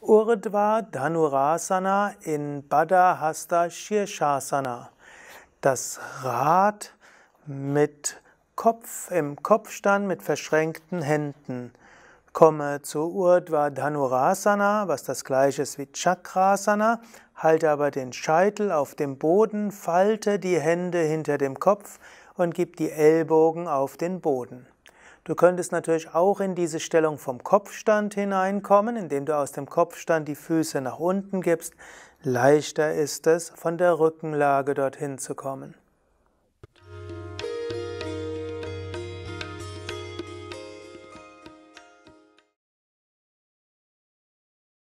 Urdhva Dhanurasana in Baddha Hasta Shirshasana. Das Rad mit Kopf im Kopfstand mit verschränkten Händen. Komme zu Urdhva Dhanurasana, was das gleiche ist wie Chakrasana. Halte aber den Scheitel auf dem Boden, falte die Hände hinter dem Kopf und gib die Ellbogen auf den Boden. Du könntest natürlich auch in diese Stellung vom Kopfstand hineinkommen, indem du aus dem Kopfstand die Füße nach unten gibst. Leichter ist es, von der Rückenlage dorthin zu kommen.